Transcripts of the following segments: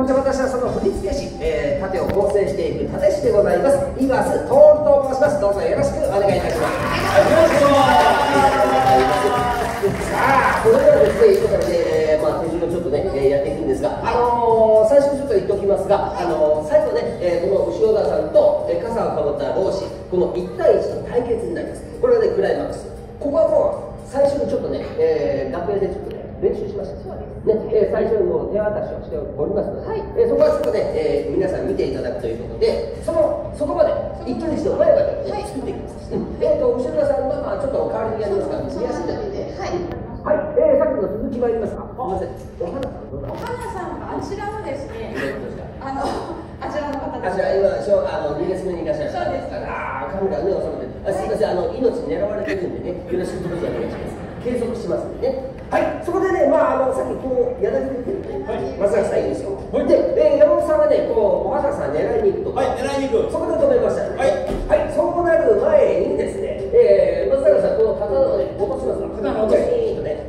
こちら私はその振付師、えー、盾を構成していく盾師でございます。井川徹と申します。どうぞよろしくお願いいたします。さあそれではですねいうことで、えー、まあ手順をちょっとね、えー、やっていくんですがあのー、最初にちょっと言っておきますがあのー、最後ね、えー、この牛尾田さんと、えー、傘をかぶった老子この1対1の対決になります。これはねクライマックス。ここはもう最初にちょっとね、えー、楽屋でちょっとね練習しました。ねえー、最初にもう手渡しをしておりますので、はい、えー、そこはそこで、えー、皆さん見ていただくということで、そのそこまで一挙にして前歯で、はい、作っていきます。うん、えっ、ー、と後ろさんはまあちょっと代わりにやりますから、見やすいので、はい。はい、えー、さっきの続き参りますか？すみません。お花さんお花さんあちらはですね、あの あちらの方です。あちら今しょあの2列目にいらっしゃる。そうです。ああカメラね収めて、あすみませんあの命狙われてるんでね、よろしくお願いします。継続しますんでね。はい、そこでね、まあ、あのさっきこう、柳田出てるね、はい、松坂さんいいですよ。はい、で、えー、山本さんがね、こう、お畑さん狙いに行くと。はい、狙いに行く。そこで止めました、ね。はい。はい、そうなる前にですね、えー、松坂さん、この刀をね、落とします。刀を落としとね。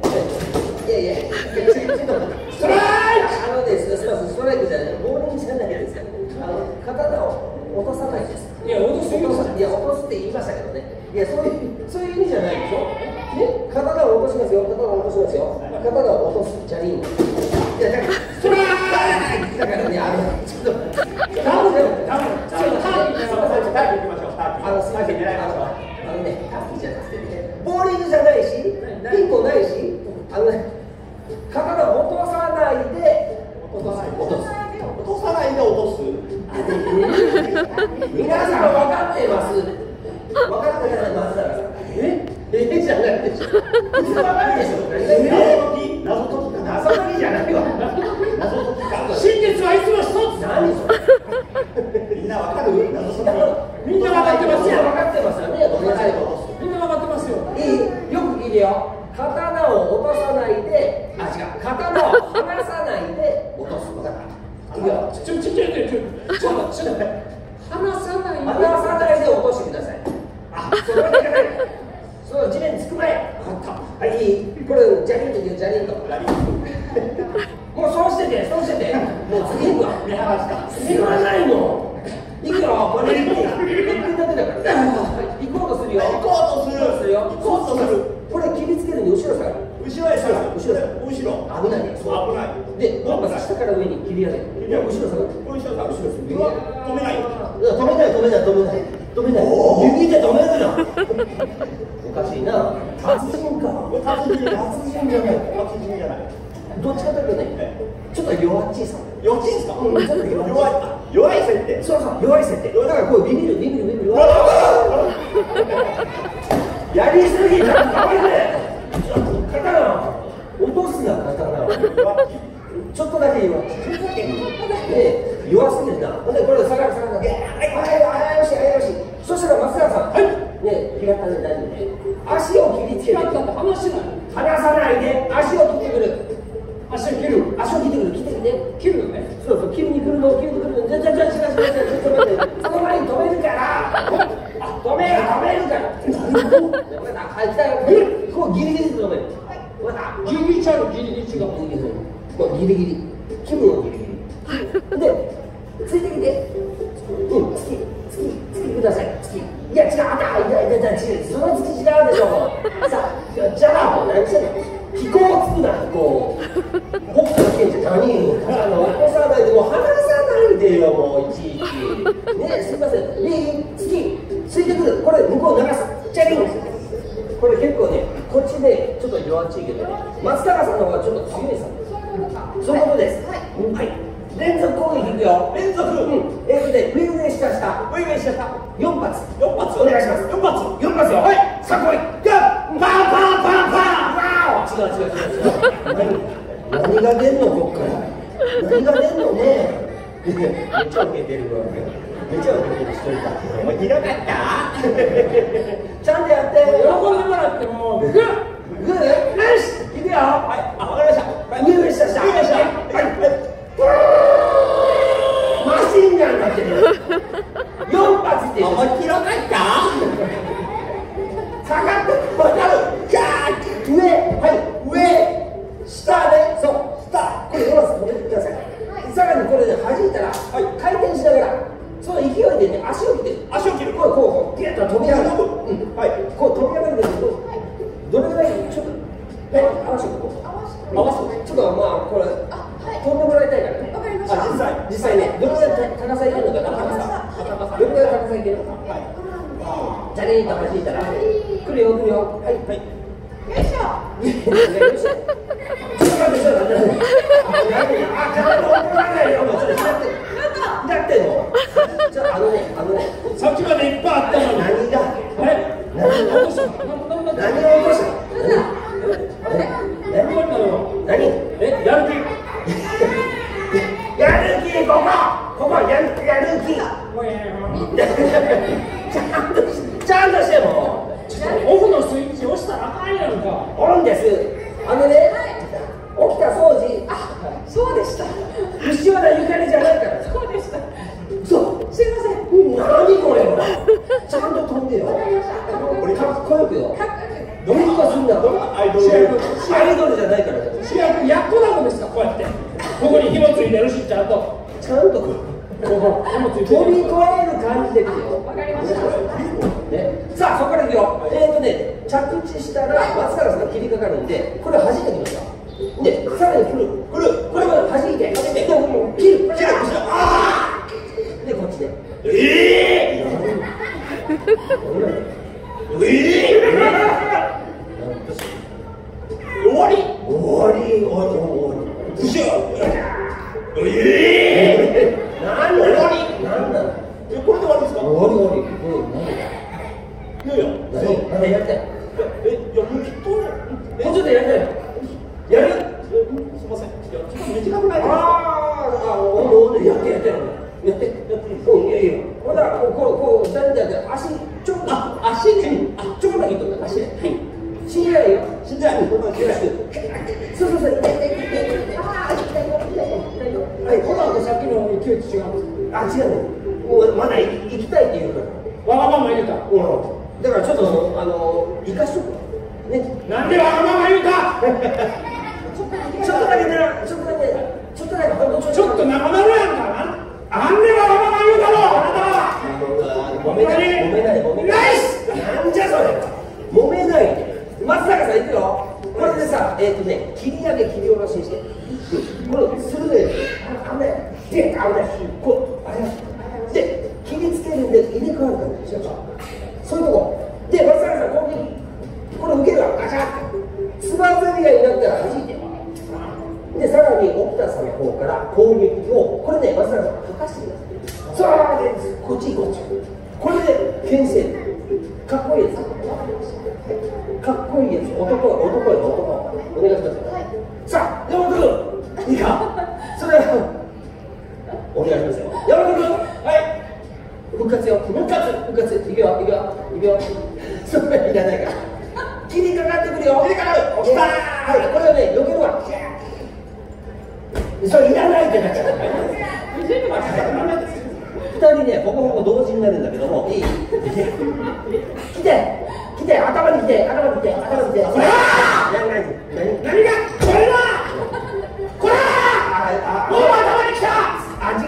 いやいや、ちょっと、ストライクあのです、すみません、ストライクじゃない、ボールにじゃないですから、あの、刀を落とさないです。いや、落とすいや、落とすって言いましたけどね。いや、そういう、そういう意味じゃないでしょ。ね、刀を落としますよ、ですよ。肩が落とすチャリーナや、だから、それだからね、あの、ちょっと、ターンでも、ターン、ターン、ターン、ターン、行きましょう、ターン。あの、すみません、狙いましょう。あのね、ターンじゃなくてね、ボーリングじゃないし、ピンもないし、あのね、刀を落とさないで、落とす、落とす。落とさないで落とす。皆さん分かってます。分かってます。えええじゃないでしょ。普通わかるでしょ。謎解き、謎解き。謎解きじゃないわ。謎解きか。真実はいつも一つ。何それ。みんなわかる？みんなわかってますよ。わかってますよ。みんなわかってますよ。いい、よ。く聞いよ。刀を落とさないで、あ、違う。刀を離さないで落とすの。だから。いや、ちょ、ちょ、ちょ、ちょ、ちょ、ちょ、離さないで。離さないで落としてください。あ、それはでかない。そう地面につく前はいこれジャリンというジャリンともうそうしててそうしてて。もう次は見放した次はないのいくよこれ。1分1分だけだから。行こうとするよ。行こうとする。行こうとする。これ切りつけるに後ろ下がる。後ろへ下がる。後ろ。後ろ。危ない。ね危ない。でまず下から上に切り上げる。後ろ下がる。後ろ下がる。後ろ止めない。止めない止めない止めない止めない指で止めるよ おかしいな。達人か。達人達人じゃない。達人じゃない。どっちかというとねちょっと弱っちいさ。弱っちいですか、うん、ちょっと弱い。弱い設定。そうそう弱い設定。だからこうビビるビビるビビる。やりすぎた。らダメだ刀落とすな刀ちょっとだけ弱っちい弱すぎるなほんでこれ下がる下がる。はいはいはいよしはいよし。そしたら松永さんはい。ね平たで大丈夫足を切りつけて。離さない離さないで。足を切ってくる。足を切る。足を切ってくる。切ってくる切るのね。そうそう切りに来るの切りに来るの。じゃじゃじゃじゃじゃあもう何してんの飛行つくな飛行北斗健じゃ何あの起こさないでもう離さないでよもういちいちねすいませんで月ついてくるこれ向こう流すチャリンこれ結構ねこっちでちょっと弱っちいけどね松高さんの方がちょっと強いさそういうことですはい、はい連続攻撃いくよ連続うんえっ、ー、とね上上下下上上下下4発4発お願いします4発4発よはいさあ来い。パンパンパン違う違う違う違う。何何が出んのこっから。何が出んのね。めっちゃ受けてるわ。めっちゃ受けてるしといた。お前ひどかった？ちゃんとやって喜んでもらってもグッグッよしいくよはいあわかりました上上下下上上下はいマシンガンになってる4発って面白かった下がってわかるじゃあ上はい。上下でそう下これ4発止めてくださいさらににこれで弾いたら、回転しながらその勢いでね足を切って足を切る。こうこうピュッと飛び上がる、うん。はい。こう飛び上がるんだけどどれぐらいちょっとえ合わせてこう。合わせて。ちょっとまあこれあはい。飛んでもらいたいからね。わかりました。あ実際。実際ねどれぐらい高さいけるのかな高さ。どれぐらい高さいけるのか。はチャレンジと弾いたら来るよ来るよ。はい。はいよいしょ。よいしょと待ってちょっと待ってあ、ちょっと怒らないよもうちょっとやってやってんの？じゃああのねあのねいさっきまでいっぱいあったのに。何が？え？何が？落とした？何何何を落としたの何何なの何えやる気やる気ここここやるやる気ちゃんとしちゃんとしてもオフのスイッチ押したらあかんやんかオンですあのね起きた掃除そうでした後ろ田ゆかりじゃないからそうでしたそうすいませんうん何これちゃんと飛んでよ。俺かっこよくよ。どうにかすんだアイドル。アイドルじゃないから。ね主役やっこなのですかこうやって。ここに紐ついてるしちゃんと。ちゃんとこここ。紐ついてる飛び越える感じで来てよ。わかりました。ね、さあそこからいくよ。えーとね着地したら松原さんが切りかかるんでこれ弾いてきますよでさらに来る。来る。これも弾いて弾いてでも切る。切る。ああでこっちで。ええー、ええ終わり？終わり。終わり。終わり。うしゃええー、なんだ終わりなんだえこれで終わりですか終わり終わりうんなんだいやいや何何やりたいえいやもうきっともうちょっとやりたいやるえすいませんいやちょっと短くないですかあーあおおやってやってやってやってうんいやいやほんならこうこうこう二人でやって足ちょっとあ足ねうんあちょっとだけと足ではい死んでないよ死んでないよろしくそうそうそう痛い痛い痛い痛いあー痛いよ痛いよ痛いよはいこの後さっきの勢いと違うんあ違うねまだ行きたいって。言うからわがまま言うたうんだからちょっとあの生かしとくねちょっとだけね other. 人ねほぼほぼ同時になるんだけども。いい。来て。来て。頭に来て。頭に来て。頭に来て。これ何何何何が？これだ。これだあ。もう頭に来た。あ違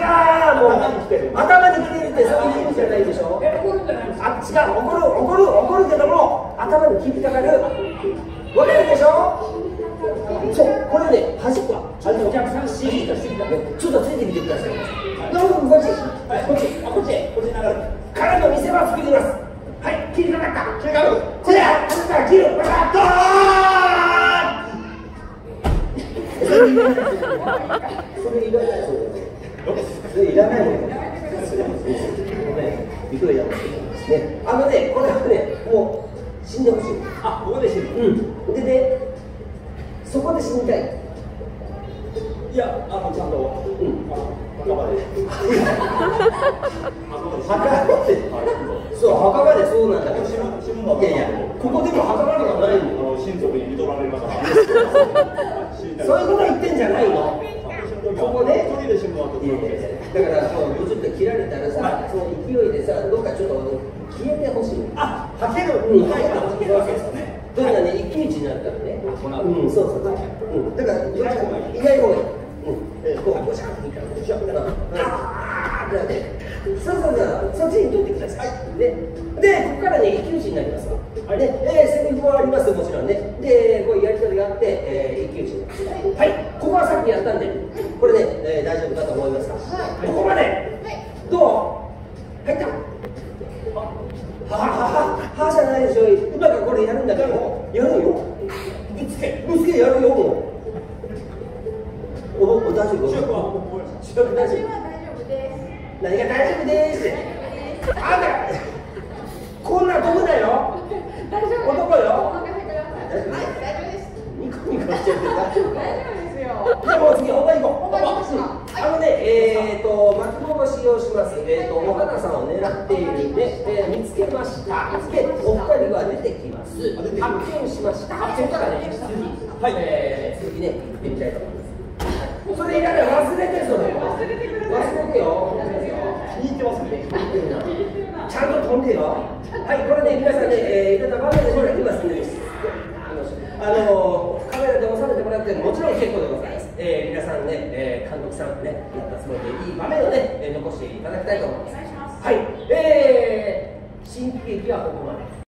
う。もう頭に来てる。頭に来てるってそういう意味じゃないでしょ？え怒るんじあ違う。怒る怒る怒るけども頭に切りかかるわかるでしょ？そうこれね端っこ。はあお客さんシーンとしてきた。ちょっとついてきてくださいどうぞこっちこっちあこっち。こっち流れからの見せ場作ります。はい切りかか。った切りかかるこれあなた切るわかったそれいらないそれいらないそれいらないよっくりやねあのねこれはねもう死んでほしいあここで死ぬうんでねそこで死にたいいやあのちゃんとうんあ墓場で墓場でそう墓場でそうなんだいやいやここでも墓場がないのあの親族に認められる方がそういうこと言ってんじゃないの？ここだからそうちょっと切られたらさその勢いでさどっかちょっと消えてほしいあ吐けるうん吐けるわけですよねだからね一騎打ちになったらね。うん。そうそううん。だからい。ない方がいい。いない方がいいうんいったらしょあのあー。ってそうそうそう。そっちに取ってください。ででここからね一騎打ちになりますわあれね、えー、セリフはありますもちろんね。でこういうやり取りがあって、えー、一騎打ちはいここはさっきやったんでこれね、えー、大丈夫だと思いますか、はい。ここまではい。どう？入った。はははははじゃないでしょ。今からこれやるんだけど。やるよ。ぶつけ。ぶつけやるよもう。おお大丈夫？大丈夫？大丈夫です。何が大丈夫ですって。大丈夫です。あんたこんなとこだよ。大丈夫男よ。ニコニコしてるけど大丈夫か大丈夫ですよ。じゃあもう次本番行こう。本番行きましょう。あのね、えーと、巻き戻しをします、えーと、お花さんを狙っているね、えー見つけました、見つけ、お二人が出てきます、発見しました、発見からね、次、はい、えー、次ね、行ってみたいと思います。それいらない、忘れて、それ。忘れてください。忘れてよ。気に入ってますね。ちゃんと飛んでよ。はい、これね、皆さんね、えー、いろんな場面でこれできますんで、あの、カメラで収めてもらってももちろん結構でございます。えー、皆さんね、えー、監督さんね、やったつもりでいい場面をね、えー残していただきたいと思います。いしますはい、えー、新喜劇はここまで。